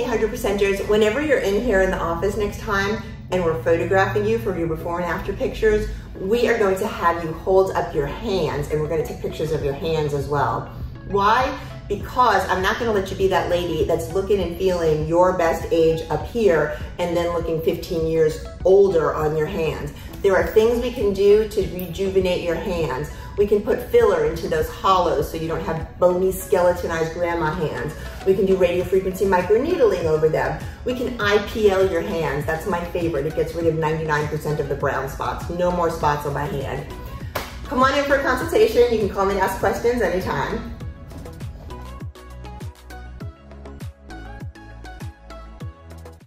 Hey 100%ers, whenever you're in here in the office next time and we're photographing you for your before and after pictures, we are going to have you hold up your hands and we're gonna take pictures of your hands as well. Why? Because I'm not gonna let you be that lady that's looking and feeling your best age up here and then looking 15 years older on your hands. There are things we can do to rejuvenate your hands. We can put filler into those hollows so you don't have bony, skeletonized grandma hands. We can do radio frequency microneedling over them. We can IPL your hands. That's my favorite. It gets rid of 99% of the brown spots. No more spots on my hand. Come on in for a consultation. You can call me and ask questions anytime.